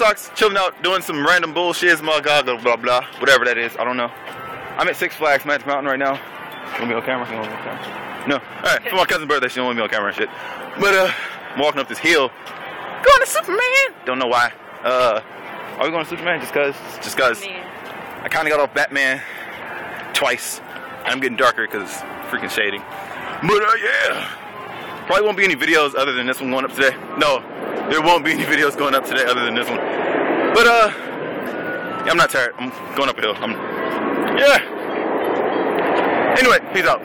Talks, chilling out, doing some random bullshit, my god, blah, blah, blah, whatever that is, I don't know. I'm at Six Flags Magic Mountain right now. You want me on camera? You want me on camera? No. Alright, for my cousin's birthday, she don't want me on camera and shit. But, uh, I'm walking up this hill, going to Superman! Don't know why. Uh, are we going to Superman? Just cause? Just cause. I kinda got off Batman twice. I'm getting darker because freaking shading. But, uh, yeah. Probably won't be any videos other than this one going up today. No, there won't be any videos going up today other than this one. But uh, yeah, I'm not tired. I'm going up a hill. I'm yeah. Anyway, peace out.